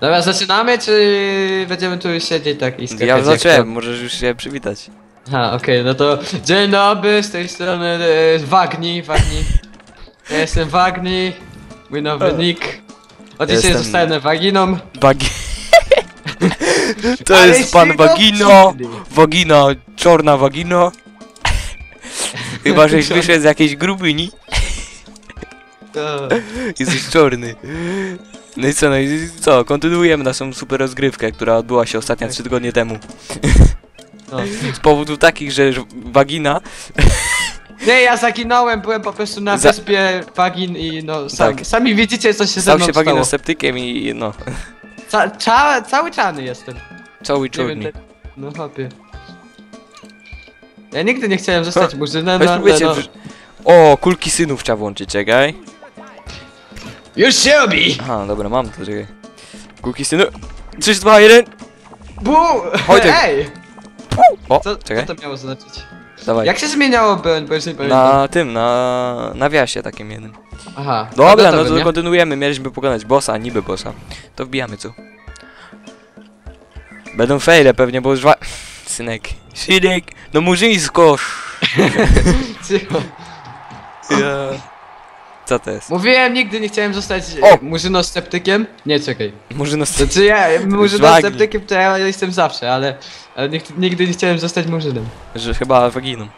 Dobra, zaczynamy, czy będziemy tu już siedzieć tak i skakać? Ja jak zacząłem, to? możesz już się przywitać. Aha, okej, no to dzień dobry, z tej strony e, Wagni, Wagni. Ja jestem Wagni, mój nowy nick. Od dzisiaj Jestem- zostanę Waginą. Bagi... to Ale jest pan się Wagino. dobrze. Wagina, czarna wagino. Chyba, żeś wyszedł z jakiejś grubyni. To... Jesteś czarny. No i co, no i co, kontynuujemy naszą super rozgrywkę, która odbyła się ostatnio 3 tygodnie temu. No. Z powodów takich, że wagina... Nie, ja zaginąłem, byłem po prostu na Za- wyspie Wagin i no sam, Tak. sami widzicie co się ze Stał mną się stało. waginoseptykiem i no, Ca cza cały czarny jestem. cały Nie wiem, czarny. te- No hopie. Ja nigdy nie chciałem zostać murzynem, Weź no, no, wrz- O, kulki synów trzeba włączyć, czekaj. Już się robi! Aha, dobra, mam to, czekaj. Kulki synów. 3, 2, 1. Bu! Wojtek. Ej! O, Co, czekaj, co to miało znaczyć? dawaj. Jak się zmieniało broń, bo już nie pamiętam. Na tym, na nawiasie takim jednym. Aha. Dobra, no gotowy, to nie? kontynuujemy. Mieliśmy pokonać bossa, niby bossa. To wbijamy co? Będą fejle pewnie, bo już wa... Synek. Synek, no murzyńsko. Cicho. Ja. Co to jest? Mówiłem, nigdy nie chciałem zostać O! e, murzynosceptykiem. Nie, czekaj. Murzyno... Znaczy ja, murzynosceptykiem to ja jestem zawsze, ale, ale nigdy, nigdy nie chciałem zostać murzynem. Że chyba waginą.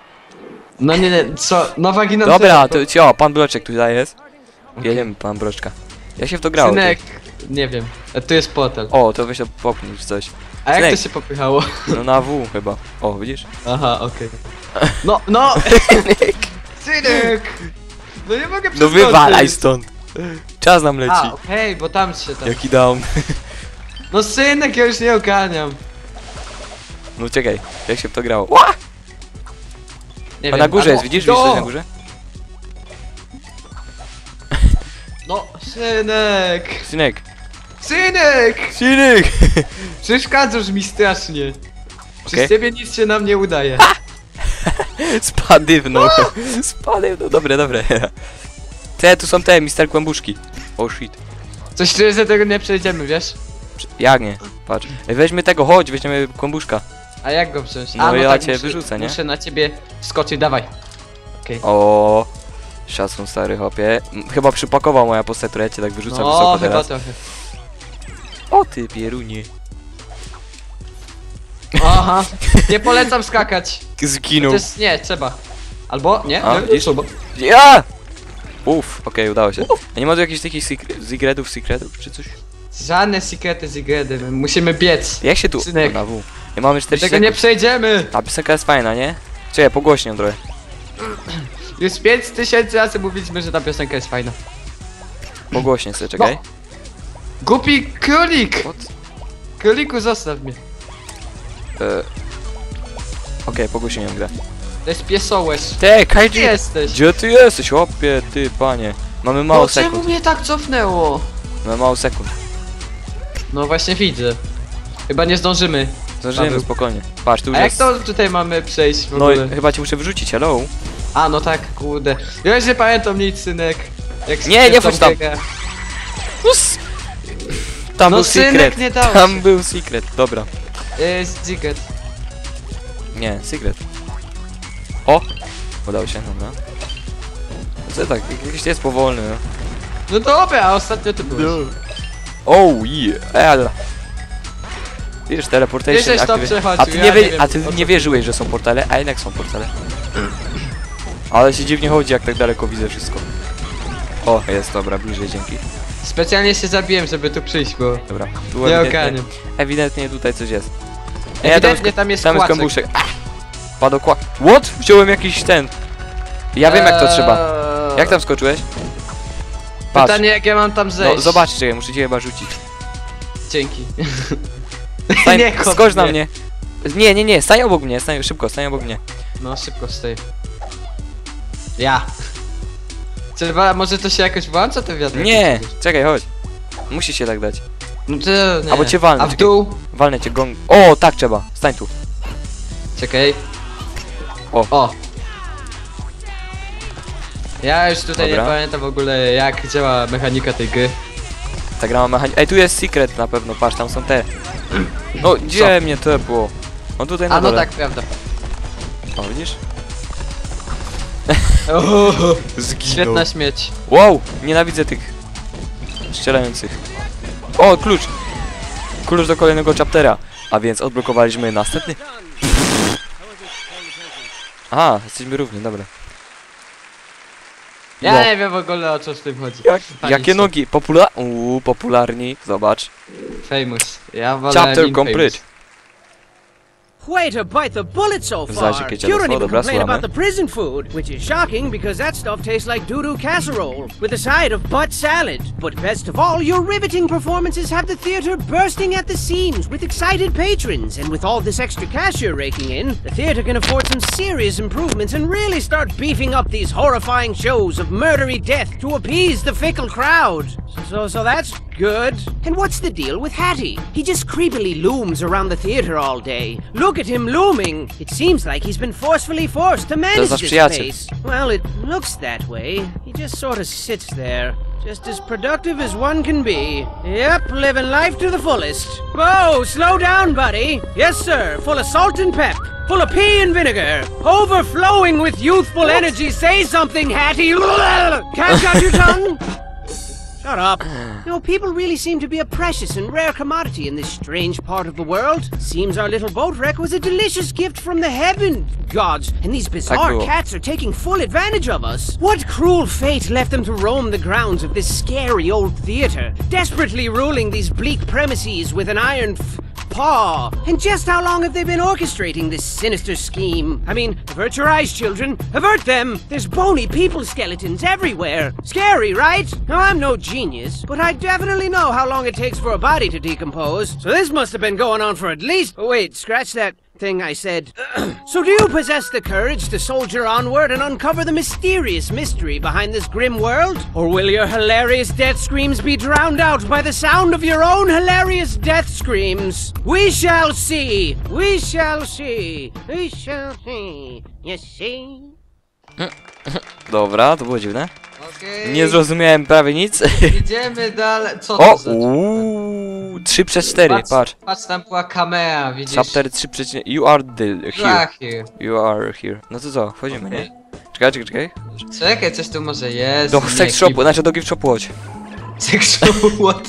No nie, nie, co, no waginą Dobra, to cio, pan Bloczek tutaj jest. Jedziemy, pan Broczka. Ja się w to ty. Synek, nie wiem, a tu jest portal. O, to weź to popchnij czy coś. A jak synek. to się popychało? No na W chyba. O, widzisz? Aha, okej. No, no! Synek! No nie mogę No przeskoczyć. wywalaj stąd. Czas nam leci. A, okej, bo tam się tam... Jaki down. No synek, ja już nie ogarniam. No czekaj, jak się w to grało? Ła! Nie A na górze albo- jest, widzisz? Widzisz coś na górze? No, synek! Synek. Synek! Synek! Przeszkadzasz mi strasznie. Przez Okej. ciebie nic się nam nie udaje. Spadywno. Spadywno, dobre, dobre. Te, tu są te, mister kłębuszki. Oh shit. Coś czuję, że tego nie przejdziemy, wiesz? Jak nie? Patrz. Ej, weźmy tego, chodź, weźmiemy kłębuszka. A jak go wziąć? No A, ja cię muszę, wyrzucę, nie? Muszę na ciebie wskoczyć, dawaj. O, Szacun stary hopie. M, Chyba przypakował moja postać, która ja cię tak wyrzuca No, wysoko chyba teraz. trochę. O ty pierunie. Aha, nie polecam skakać. Zginął. jest, nie, trzeba. Albo, nie, A, nie, widzisz? trzeba. Ja! Uff, okej, udało się. A nie ma tu jakichś takich sekre- secretów, secretów, czy coś? Żadne sekrety z my musimy biec. Jak się tu... Synek. W. Nie mamy 40 Tego nie sekund. przejdziemy. A piosenka jest fajna, nie? Czekaj, pogłośnię trochę. Już 5000 razy mówiliśmy, że ta piosenka jest fajna. Pogłośnię sobie, czekaj. Głupi królik! What? Króliku, zostaw mnie. E... Okej, pogłośniłem grę. To jest piesołeś. Te, Gdzie Kaiji! jesteś? Gdzie ty jesteś, chłopie, ty, panie? Mamy mało No czemu sekund. mnie tak cofnęło? Mamy mało sekund. No właśnie widzę. Chyba nie zdążymy. Zdążymy Paweł. spokojnie. Patrz, tu już A jak jest... to tutaj mamy przejść w No, ogóle? chyba cię muszę wyrzucić, hello? A, no tak, kurde. Ja już nie pamiętam nic, synek. Jak Nie, nie wchodź tam. Us! Tam No był synek, secret. nie dałeś. Tam był secret, dobra. Jest Ziget. Nie, secret. O! Udało się, dobra. Co tak, jakiś jest powolny, no. No dobra, a ostatnio ty byłeś. Oh yeah! Ela. Wiesz, teleportation Wiesz, to przechodził, A ty ja nie, wie, nie wiem, a ty nie wierzyłeś, że są portale, a jednak są portale. Ale się dziwnie chodzi, jak tak daleko widzę wszystko. O, jest, dobra, bliżej, dzięki. Specjalnie się zabiłem, żeby tu przyjść, bo Dobra, tu nie ewidentnie, ogarniam. ewidentnie tutaj coś jest. Nie, Ewidentnie tam jest Tam jest kłaczek. kąbuszek. Padł. What? Wziąłem jakiś ten. Ja wiem jak to trzeba. Eee, Jak tam skoczyłeś? Patrz. Pytanie, jak ja mam tam zejść. No zobacz, czekaj, muszę cię chyba rzucić. Dzięki. Stań, Nie skocz na mnie. mnie. Nie, nie, nie, stań obok mnie, stań szybko, stań obok mnie. No, szybko stoi. Ja. Trzeba, może to się jakoś włącza, te wiatry? Nie, czekaj, chodź. Musi się tak dać. No to nie. Albo cię walnę, A w czekaj. dół? Walnę cię gong. O, tak trzeba. Stań tu. Czekaj. O. O. Ja już tutaj Dobra. nie pamiętam w ogóle jak działa mechanika tej gry. Ta gra ma mechanizm. Ej, tu jest secret na pewno, patrz, tam są te. No, gdzie mnie to było? No tutaj na A no dole. tak, prawda. O, widzisz? Zginął. świetna śmieć. Wow, nienawidzę tych strzelających. O, klucz! Klucz do kolejnego chaptera. A więc odblokowaliśmy następny. Aha, jesteśmy równi, dobra. Ja No. nie wiem w ogóle o co z tym chodzi. Jak, jakie nogi? Popula... Uuu, popularni. Zobacz. Famous. Ja wolę Chapter complete. Way to bite the bullet so far. You don't even complain about the prison food, which is shocking because that stuff tastes like doo-doo casserole with a side of butt salad. But best of all, your riveting performances have the theater bursting at the seams with excited patrons. And with all this extra cash you're raking in, the theater can afford some serious improvements and really start beefing up these horrifying shows of murdery death to appease the fickle crowd. So, so that's good. And what's the deal with Hattie? He just creepily looms around the theater all day. Look at him looming. It seems like he's been forcefully forced to manage nasz this przyjaciel. place. Well, it looks that way. He just sort of sits there. Just as productive as one can be. Yep, living life to the fullest. Whoa, slow down, buddy. Yes, sir. Full of salt and pep. Full of pea and vinegar. Overflowing with youthful energy. Say something, Hattie. Catch out your tongue. Shut up. You know, people really seem to be a precious and rare commodity in this strange part of the world. Seems our little boat wreck was a delicious gift from the heaven gods, and these bizarre cool. cats are taking full advantage of us. What cruel fate left them to roam the grounds of this scary old theater, desperately ruling these bleak premises with an iron f- paw? And just how long have they been orchestrating this sinister scheme? I mean, avert your eyes, children. Avert them! There's bony people skeletons everywhere. Scary, right? Now, I'm no genius, but I definitely know how long it takes for a body to decompose. So this must have been going on for at least. Oh, wait, scratch that thing I said. so, do you possess the courage to soldier onward and uncover the mysterious mystery behind this grim world? Or will your hilarious death screams be drowned out by the sound of your own hilarious death screams? We shall see! We shall see! We shall see! You see? Dobra, to było dziwne. Okej. Nie zrozumiałem prawie nic. Idziemy dalej. Co O, za... uuu, 3 przez 4, patrz. Patrz, tam była kamera, widzisz? Chapter 3 przez... You are the, here. Tak, here. You are here. No to co, wchodzimy, nie? Czekaj, czekaj, czekaj. Czekaj, coś tu może jest. Do sex shopu, znaczy do gift shopu chodź. Sex shopu, what?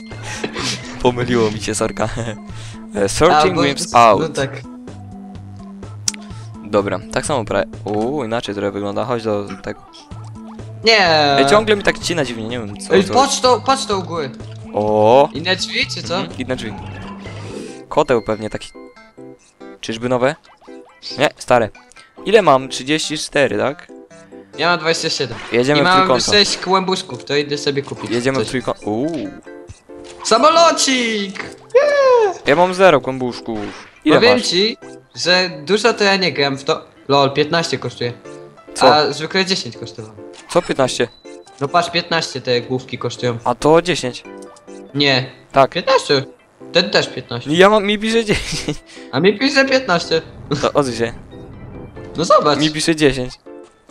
Pomyliło mi się, sorka. E, A, Searching bo- Wimps No out. tak. Dobra, tak samo prawie. Uuu, inaczej trochę wygląda, chodź do tego. Nie. Ej, ciągle mi tak cina dziwnie, nie wiem co Ej, to... patrz to, patrz to u góry. O, Inne drzwi, czy co? Mhm, Inne drzwi. Koteł pewnie taki. Czyżby nowe? Nie, stare. Ile mam? 34, tak? Ja mam 27. Jedziemy I w mam trójkąta. 6 kłębuszków, to idę sobie kupić. Jedziemy w coś. trójkąt. Uuu. Samolocik! Ja mam zero kłębuszków. Ile Powiem masz? ci, że dużo to ja nie gram w to. Lol, 15 kosztuje. Co? A zwykle 10 kosztowało. Co 15? No patrz, 15 te główki kosztują. A to 10. Nie, Tak. 15. Ten też 15. Ja mam, mi pisze 10. A mi pisze 15. To odzyj się. No zobacz. Mi pisze 10.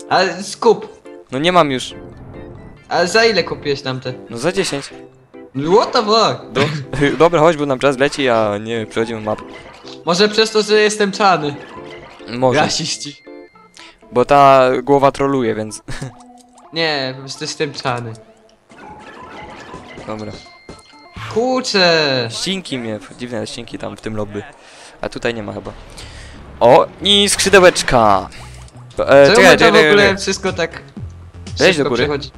Ale skup. No nie mam już. Ale za ile kupiłeś tamte? No za 10. What the fuck? Do... Dobra, chodź, bo nam czas leci, a nie przechodzimy mapę. Może przez to, że jestem czarny. Może. Rasiści. Bo ta głowa troluje, więc. Nie, po prostu jestem czarny. Dobra. Kurczę. Ścinki mnie, dziwne ścinki tam w tym lobby. A tutaj nie ma chyba. O, i skrzydełeczka. E, Czemu czekaj, to czekaj, w ogóle czekaj. wszystko tak Weź szybko do góry. przechodzi?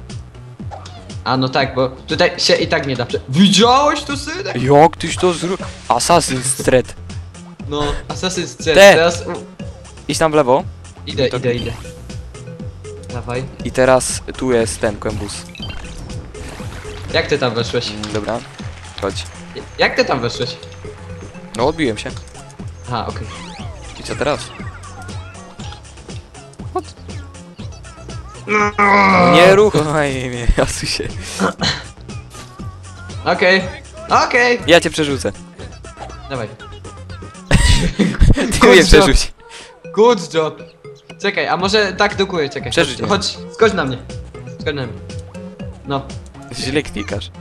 A no tak, bo tutaj się i tak nie da prze... Widziałeś to synek? Jak tyś to zrób? Assassin's Thread. No, Assassin's Creed, Te. teraz... U... Idź tam w lewo. Idę, To- idę, idę. Dawaj. I teraz tu jest ten kłębus. Jak ty tam weszłeś? Mm, Dobra. Chodź. Jak ty tam weszłeś? No odbiłem się. Aha, okej. I co teraz? No. Nie ruchaj mnie, jasuj się. Okej. Okej. Ja cię przerzucę. Dawaj. Ty mnie przerzuć. Good job. Czekaj, a może tak do góry, czekaj. Przerzuć mnie. Chodź, skocz na mnie. Skocz na mnie. No. Źle klikasz.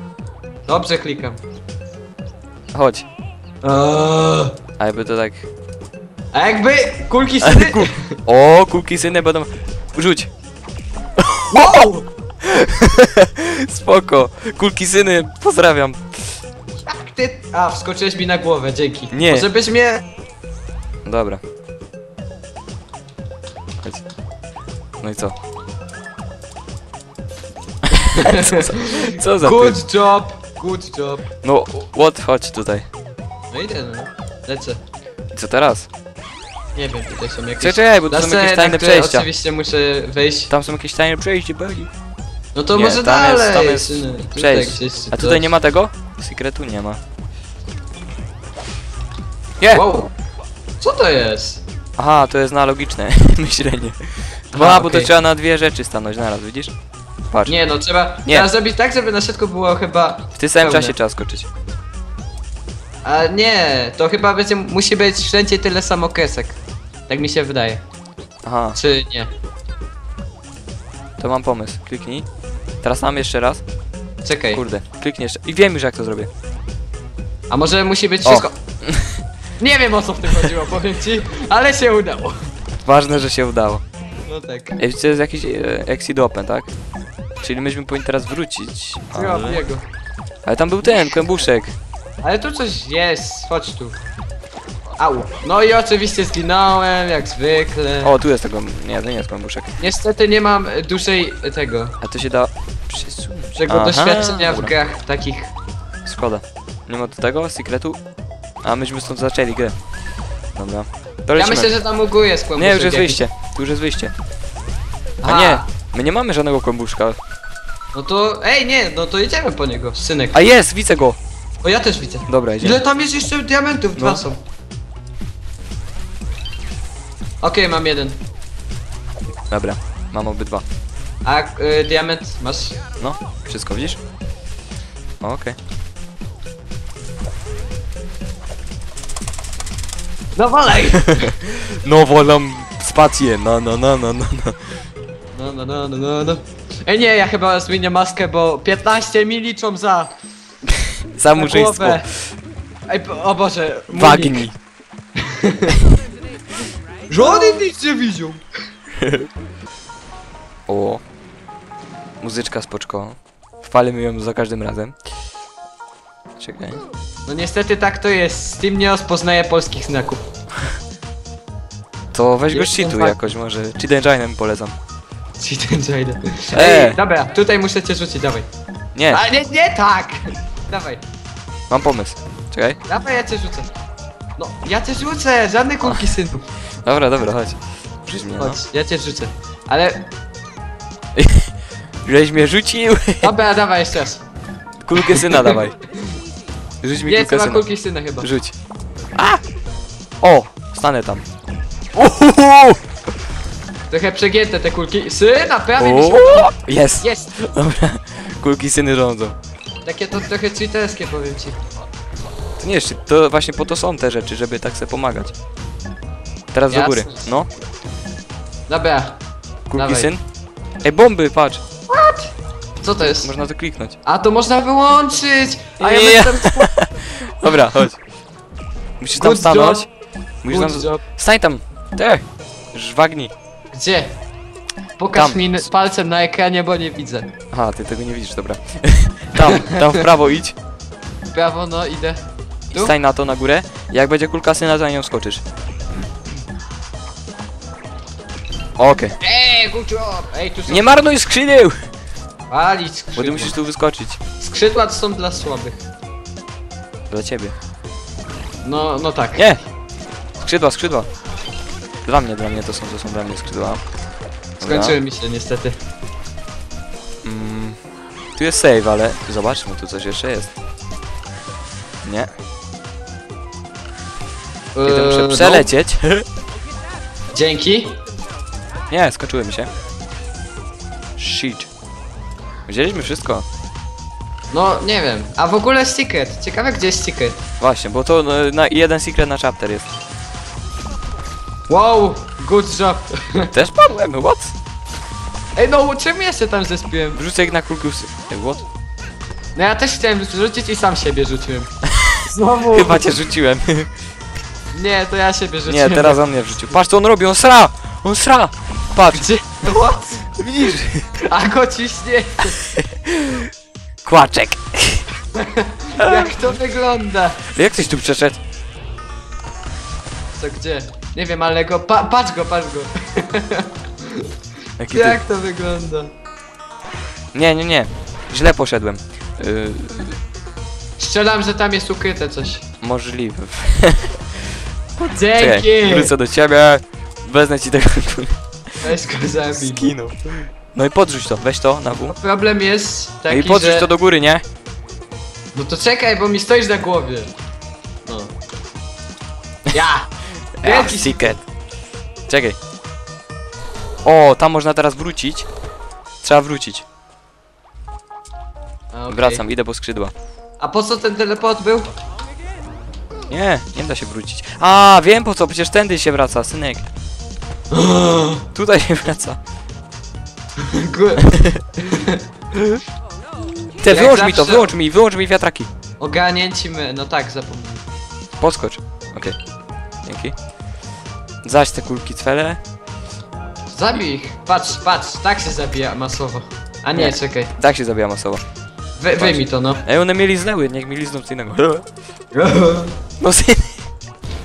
Dobrze klikam. Chodź. Eee. A jakby to tak... A jakby kulki syny... O, kulki syny będą... Rzuć. Wow! Spoko. Kulki syny, pozdrawiam. Jak ty... A, wskoczyłeś mi na głowę, dzięki. Nie. Może byś mnie... Dobra. Chodź. No i co? co za... Co za ty? Good job, good job. No, what? Chodź tutaj. No idę, no. Lecę. I co teraz? Nie wiem, tutaj są jakieś... Czekaj, czekaj, bo tu są jakieś tajne na które przejścia. oczywiście muszę wejść. Tam są jakieś tajne przejście, buddy. No to Nie, może tam jest- dalej, tam jest. Tutaj Przejść. gdzieś czy A tutaj coś. nie ma tego? Secretu nie ma. Nie! Wow! Co to jest? Aha, to jest na logiczne myślenie. Bo, Aha, bo to okej. trzeba na dwie rzeczy stanąć naraz, widzisz? Patrz, Nie no, trzeba, Nie. trzeba zrobić tak, żeby na środku było chyba... w tym samym pełne. czasie trzeba skoczyć. A nie, to chyba będzie, musi być wszędzie tyle samo kresek. Tak mi się wydaje. Aha, Czy nie? to mam pomysł. Kliknij. Teraz tam jeszcze raz. Czekaj. Kurde, kliknij jeszcze. I wiem już jak to zrobię. A może musi być O. wszystko... Nie wiem o co w tym chodziło, powiem ci, ale się udało. Ważne, że się udało. No tak. Ej, to jest jakiś e, exit open, tak? Czyli myśmy powinni teraz wrócić. Ale... Ale, tam był ten, kłębuszek. Ale tu coś jest, chodź tu. Au. No i oczywiście zginąłem, jak zwykle. O, tu jest tego. Nie, to nie jest kłębuszek. Niestety nie mam e, dłużej e, tego, A to się da przesunąć. tego Aha, doświadczenia w dobra. grach takich. Szkoda. Nie ma do tego, secretu? A myśmy stąd zaczęli grę. Dobra. Ja myślę, że tam u góry jest Nie, kłębuszek już jest jakiś. wyjście. Tu już jest wyjście. A Aha. nie, my nie mamy żadnego kłębuszka. No to, ej nie, no to idziemy po niego, synek. A jest, widzę go! O ja też widzę. Dobra, idziemy. Ile tam jest jeszcze diamentów? Dwa No. są. Okej, mam jeden. Dobra, mam obydwa. A y, diament masz? No, wszystko widzisz? O, Okej. No walej! No wolam spację, no, no, no, no, no, no. No, no, no, no, no, no. Ej nie, ja chyba zmienię maskę, bo 15 mi liczą za Za murzyństwo. głowę. Ej, o Boże. Wagni. Żony nic nie widział. O. Muzyczka spoczko. Chwalimy ją za każdym razem. Czekaj. No niestety tak to jest, Steam nie rozpoznaje polskich znaków. To weź go Jest z ten cheatu fakt. jakoś, może. Cheat Engine'em polecam. Ci ten. E. Ej, dobra, tutaj muszę cię rzucić, dawaj. Nie, A nie, nie tak! Dawaj, mam pomysł. Czekaj. dawaj, ja cię rzucę. No, ja cię rzucę, żadne kulki synu. Dobra, dobra, chodź. Rzuć mnie, no. Chodź, ja cię rzucę. Ale, Żeś mnie rzucił! dobra, dawaj jeszcze raz. Kulkę syna dawaj. Rzuć mi Jest, kulkę ma syna. kulki syna chyba. Rzuć. A! O! Stanę tam. Uhuhu! Trochę przegięte te kulki. Syna, prawie mi się... O! Jest! Jest! Dobra. Kulki syny rządzą. Takie to trochę cheaterskie powiem ci. To nie jest, to właśnie po to są te rzeczy, żeby tak sobie pomagać. Teraz do Jasne. góry. No, Dobra, kulki Dawaj. syn. Ej, bomby, patrz. co to jest? Można to kliknąć. A to można wyłączyć! A ja Nie. jestem... Dobra, chodź. Musisz tam Good stanąć. job. Musisz tam... Good job. Stań tam. Te! Żwagni. Gdzie? Pokaż Tam. mi n- palcem na ekranie, bo nie widzę. Aha, ty tego nie widzisz, dobra. tam, tam w prawo idź. W prawo, no idę. I Tu? stań na to na górę. Jak będzie kulka syna, to na nią skoczysz. Okej. Eee, good job! Ej, tu są... Nie marnuj skrzydeł! Palić Bo skrzydła. ty musisz tu wyskoczyć. Skrzydła to są dla słabych. Dla ciebie. No, no tak. Nie! Skrzydła, skrzydła. Dla mnie, dla mnie to są, to są dla mnie skrzydła. Dobra. Skończyły mi się niestety. Mm, tu jest save, ale zobaczmy, tu coś jeszcze jest. Nie. I to muszę przelecieć. No, dzięki. Nie, skończyły mi się. Shit. Wzięliśmy wszystko. No, nie wiem. A w ogóle secret. Ciekawe gdzie jest secret. Właśnie, bo to e, na jeden secret na chapter jest. Wow, good job. Też padłem, what? Ej, no czym ja się tam zespiłem? Wrzucę ich na kulkę. Ej, what? No ja też chciałem rzucić i sam siebie rzuciłem. Znowu. Chyba cię rzuciłem. Nie, to ja siebie rzuciłem. Nie, teraz on mnie wrzucił. Patrz co on robi, on sra! On sra! Patrz, Gdzie? What? widzisz? A go ciśnie. Kłaczek! Jak to wygląda? Jak ktoś tu przeszedł? Co gdzie? Nie wiem, ale go. Pa patrz go, patrz go. Jaki. Jak to wygląda? Nie, nie, nie. Źle poszedłem. Yy, Strzelam, że tam jest ukryte coś. możliwe. Czekaj, Dzięki! wrócę do ciebie. Wezmę ci tego Weź go zabij. skinu. No i podrzuć to, weź to na W. Problem jest No taki, i podrzuć że... to do góry, nie? No to czekaj, bo mi stoisz na głowie. No. Ja! Jaki secret. Czekaj. O, tam można teraz wrócić. Trzeba wrócić. A, okej. Wracam, idę po skrzydła. A po co ten teleport był? Nie, nie da się wrócić. A, wiem po co, przecież tędy się wraca, synek. Tutaj się wraca. Te, Jak wyłącz mi to, zawsze- wyłącz mi, wyłącz mi wiatraki. Ogarnięci my, no tak, zapomniałem. Podskocz. Okej. Dzięki. Zaś te kulki cwele. Zabij ich. Patrz, patrz, tak się zabija masowo. A nie, Nie. czekaj. Tak się zabija masowo. Wy, wyjmij to, no. Ej, one mieli zleły, niech mi lizną co innego. No syn.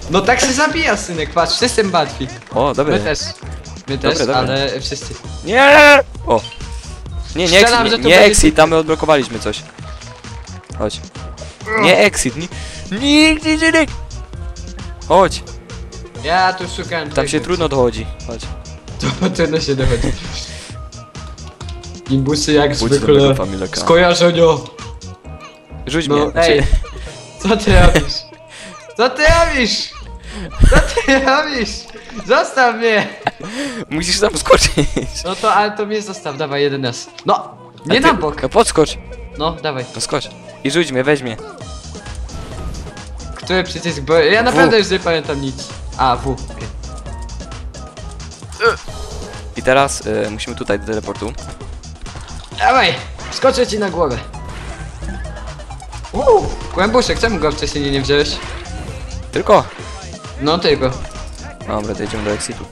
No tak się zabija, synek, patrz, wszyscy martwi. O, My dobre. też. My też, Dobre, dobre. ale wszyscy. Nie! O! Nie, nie Strzelam, exit, że nie, to nie będzie exit, tam my odblokowaliśmy coś. Chodź. Nie exit, nie... Nigdy, nie, nie. Chodź, Ja tu szukałem tam się trudno dochodzi. Chodź. To trudno się dochodzi. Imbusy jak Pójdź do zwykle. mego famileka. Skojarzenia. Rzuć No, mnie. ej. Znaczy, Co ty robisz? Co ty robisz? Co ty robisz? Zostaw mnie! musisz tam skoczyć. No to, ale to mnie zostaw, dawaj jeden raz. No! Nie ty- na bok. No podskocz. No, dawaj. No skocz. I rzuć mnie, weź mnie. Który przycisk, bo ja naprawdę już nie pamiętam nic. A, W. I teraz y, musimy tutaj do teleportu. Dawaj! Skoczę ci na głowę. Uuu! Kłębuszek, czemu go wcześniej nie, wziąłeś? Tylko. No tylko. Dobra, to idziemy do exitu.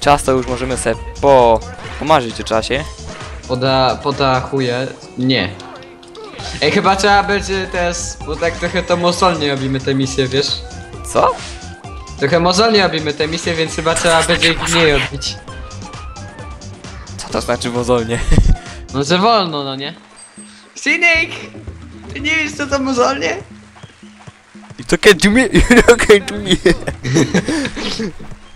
Czas to już możemy sobie po... pomarzyć o czasie. Poda, poda chuje. Nie. Ej, chyba trzeba będzie teraz, bo tak trochę to mozolnie robimy te misje, wiesz? Co? Trochę mozolnie robimy te misje, więc chyba trzeba będzie ich mniej robić. Co to znaczy wozolnie? No, że wolno, no nie? Synek! Ty nie wiesz co to mozolnie? You can't do me, you can't do me.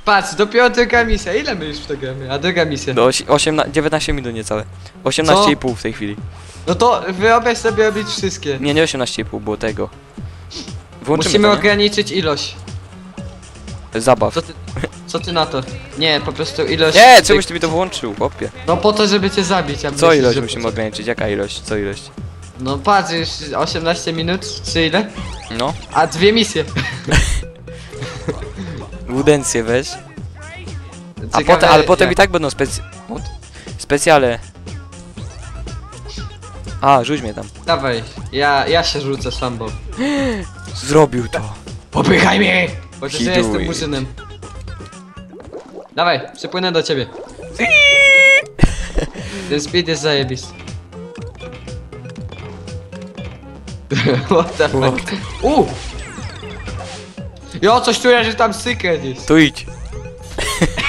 Patrz, dopiero druga misja. Ile my już w to gramy? A druga misja. Do osi- 18, 19 minut niecałe. 18,5 w tej chwili. No to wyobraź sobie robić wszystkie. Nie, nie 18,5 było tego. Włączymy Musimy to, nie? ograniczyć ilość. Zabaw. Co ty, co ty na to? Nie, po prostu ilość... Nie, czemuś ty mi to włączył, chłopie. No po to, żeby cię zabić. a Co myślisz, ilość że musimy ograniczyć? Jaka ilość? Co ilość? No patrz, już 18 minut, czy ile? No. A dwie misje. Wudencję weź. A Ciekawe, potem, ale potem jak- i tak będą spec... What? Specjale. A, rzuć mnie tam. Dawaj, ja, ja się rzucę sam, bo... Zrobił to. Popychaj mnie! Chociaż ja He do jestem it. murzynem. Dawaj, przypłynę do ciebie. Ten speed jest zajebisty. What the fuck? U! Jo, coś czuję, że tam secret jest. Tu idź.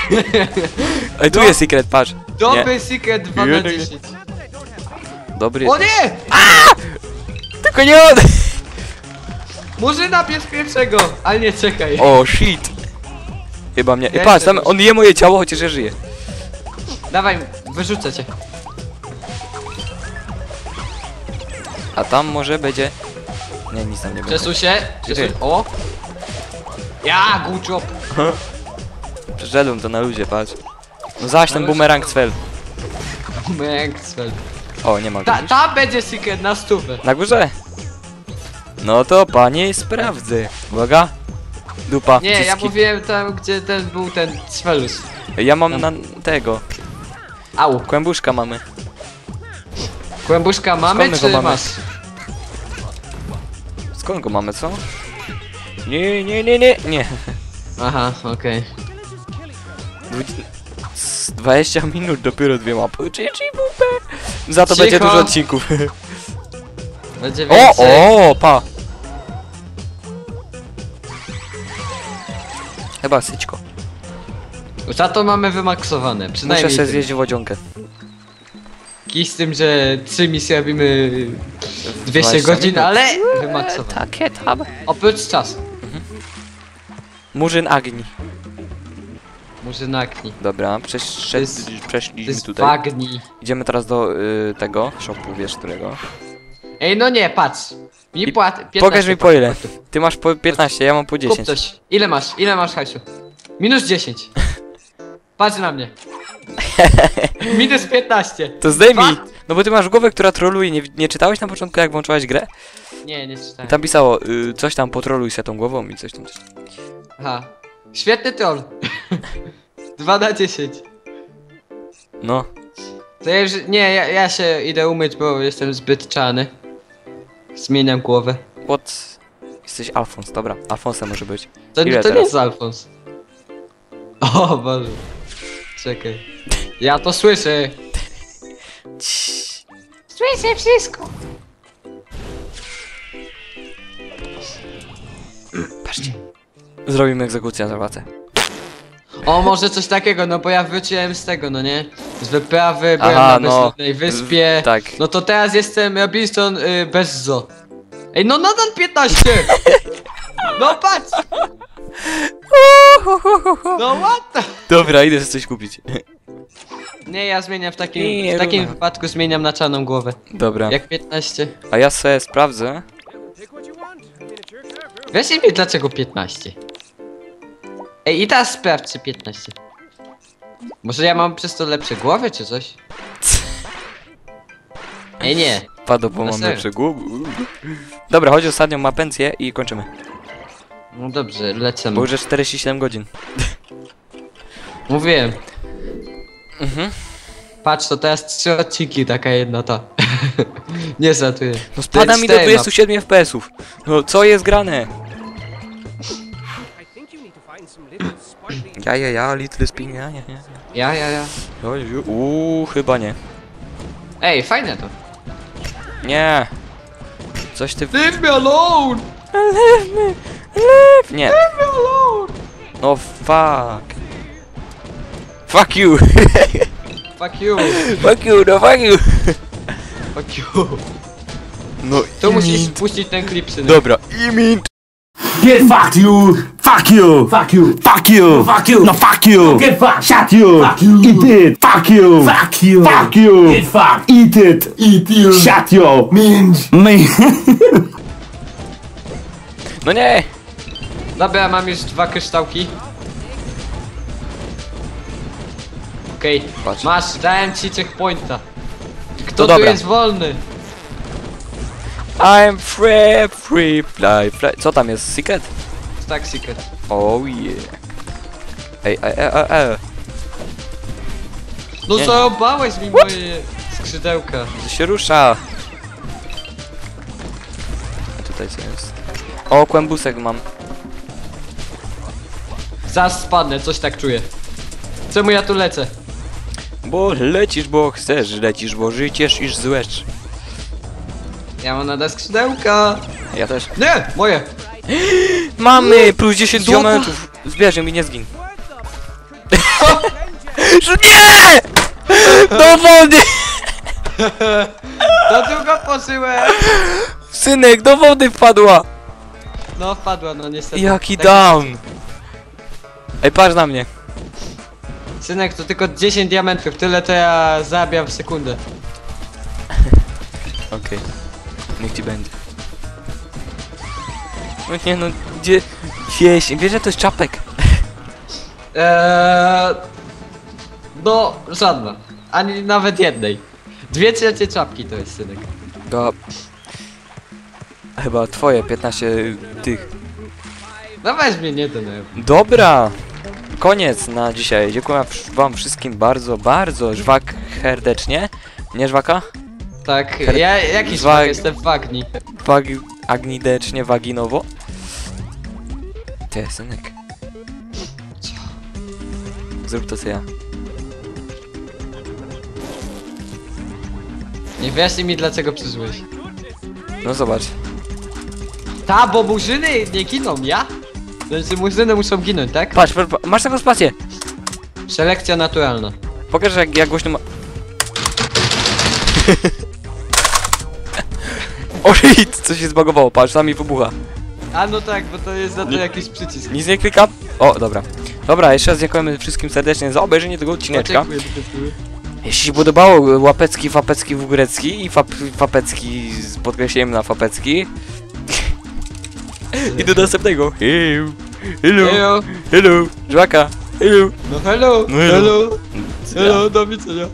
Ej, tu jest secret, patrz. Dobry secret 2 na Jeden. 10. Dobry. O nie! Tylko nie on! Murzyna bierz pierwszego! Ale nie, czekaj. O, shit. Chyba mnie. Ja Ej, patrz, jestem tam on je moje ciało, chociaż ja żyję. Dawaj, wyrzucę cię. A tam może będzie... Nie, nic tam nie będzie. Przesuń się. Przesuń. O! Ja, good job. Przeszedłem to na luzie, patrz. No zaś ten boomerang cfel. Maxwell. O, nie ma go. Ta, widzisz? tam będzie secret na stówę. Na górze. No to panie sprawdzę. Uwaga. Dupa. Nie, ja cycki. mówiłem tam, gdzie ten był ten Svelus. Ja mam na tego. Au. Kłębuszka mamy. Kłębuszka mamy, Skąd my go czy mamy? masz? Skąd go mamy, co? Nie, nie, nie, nie, nie. Aha, okej. Dwudzi- z 20 minut dopiero dwie mapy. Czyli, czyli bupę. Za to Cicho. będzie dużo odcinków. Będzie O, więcej. o, pa. Chyba syćko. Za to mamy wymaksowane, Muszę przynajmniej sobie zjeść wodzionkę. Kij z tym, że trzy misje robimy 200 20 godzin, minut. ale wymaksowane. Takie tam. Oprócz czasu. Murzyn Agni. Może naknij. Dobra, To przesz, jest- przeszliśmy jest tutaj. bagni. Idziemy teraz do y, tego shopu, wiesz którego. Ej, no nie, patrz. Mi I płat. 15 Pokaż mi po ile. punktów. Ty masz po 15, ja mam po Kup 10. coś. Ile masz? Ile masz hajsu? Minus 10. Patrz na mnie. Minus 15. To zdejmij! No bo ty masz głowę, która troluje. Nie, nie czytałeś na początku jak włączałeś grę? Nie, nie czytałem. Tam pisało, y, coś tam potroluj się tą głową i coś tam. Coś. Aha. Świetny troll. 2 na 10. No. To ja już, nie, ja, ja się idę umyć, bo jestem zbyt czarny. Zmieniam głowę. What? Jesteś Alfons, dobra. Alfonsem może być. To, Ile to nie teraz? jest Alfons. O Boże. Czekaj. Ja to słyszę. Słyszę wszystko. Patrzcie. Zrobimy egzekucję na zabawę. O, może coś takiego, no bo ja wróciłem z tego, no nie? Z wyprawy, byłem Aha, na no. bezludnej wyspie. W- tak. No to teraz jestem Robinson y, bez zo. Ej, no nadal 15! No patrz! No what the... Dobra, idę coś kupić. Nie, ja zmieniam w takim, Nie, w takim wypadku zmieniam na czarną głowę. Dobra. Jak 15? A ja sobie sprawdzę. Wiesz mi dlaczego 15? Ej, i teraz sprawdź czy 15. Może ja mam przez to lepsze głowy czy coś? Ej, nie. Padło, bo Na mam serio. lepsze głowy. Dobra, chodź ostatnią ma pensję i kończymy. No dobrze, lecę. Bo już jest 47 godzin. Mówiłem. Mhm. Patrz, to teraz trzy odcinki, taka jedna ta. nie żartuję. No spada mi do Cztery, no. 27 FPS-ów. No co jest grane? Ja, ja, ja, little spin, ja, nie, nie. Ja, ja, ja. Uuu, chyba nie. Ej, fajne to. Nie. Coś ty... Leave me alone! Nie. Leave me alone! No fuck. Fuck you. Fuck you. fuck you, no fuck you. Fuck you. No To musisz puścić ten klip, synek. Dobra, i mint. Get fucked, you. Fuck you. Fuck you. Fuck you. Fuck you. No fuck you. Get fucked. Shut you. Fuck you. Eat it. Fuck you. Fuck you. Fuck you. Get fucked. Eat it. Eat you. Shut you. Minge. Me. No nie. Dobra, mam już dwa kryształki. Okej, Patrz. masz, dałem ci checkpointa. Kto To tu dobra. jest wolny? I'm free, free, fly, fly. Co tam jest? Secret? Tak, secret. Oh yeah. Ej, ej, ej, ej, ej. No Nie. zarobałeś mi moje skrzydełka. To się rusza. A tutaj co jest? O, kłębusek mam. Zaraz spadnę, coś tak czuję. Czemu ja tu lecę? Bo lecisz, bo chcesz, lecisz, bo życiesz iż złecz. Ja mam nadal skrzydełka. Ja też. Nie, moje. Mamy plus 10 Co diamentów. Zbierz ją i nie zgin. Że nie! Do wody! To długo posyłem. Synek, do wody wpadła! No wpadła, no niestety. Jaki Tak- down! Ej, patrz na mnie. Synek, to tylko 10 diamentów, tyle to ja zarabiam w sekundę. Okej. Niech ci będzie. No nie no, gdzie... Wieś, wiesz, że to jest czapek. Eee, no, żadna. Ani nawet jednej. Dwie trzecie czapki to jest, synek. To... Chyba twoje 15 tych. No weź mnie, nie denerwuj. Dobra! Koniec na dzisiaj. Dziękuję wam wszystkim bardzo, bardzo żwak serdecznie. Nie żwaka? Tak, ja jakiś Wag- jestem w Wagni. Wag... Agnidecznie, waginowo. Ty, synek. Zrób to co ja. Nie wyjaśnij mi dlaczego przyszłeś. No zobacz. Ta, bo murzyny nie giną, ja? Znaczy murzyny muszą ginąć, tak? Patrz, patrz, patrz, masz taką spację. Selekcja naturalna. Pokaż jak, jak głośno ma... o shit, co się zbagowało, patrz, tam mi wybucha. A no tak, bo to jest za to jakiś przycisk. Nic nie klikam. O, dobra. Dobra, jeszcze raz dziękujemy wszystkim serdecznie za obejrzenie tego odcineczka. Dziękuję, dziękuję. Jeśli się podobało, łapecki, fapecki w grecki i fap, fapecki z podkreśleniem na fapecki. I do następnego. Hello. Hello. Hejo. Hello. Żłaka. Hello. No hello, No hello. hello, hello, do widzenia.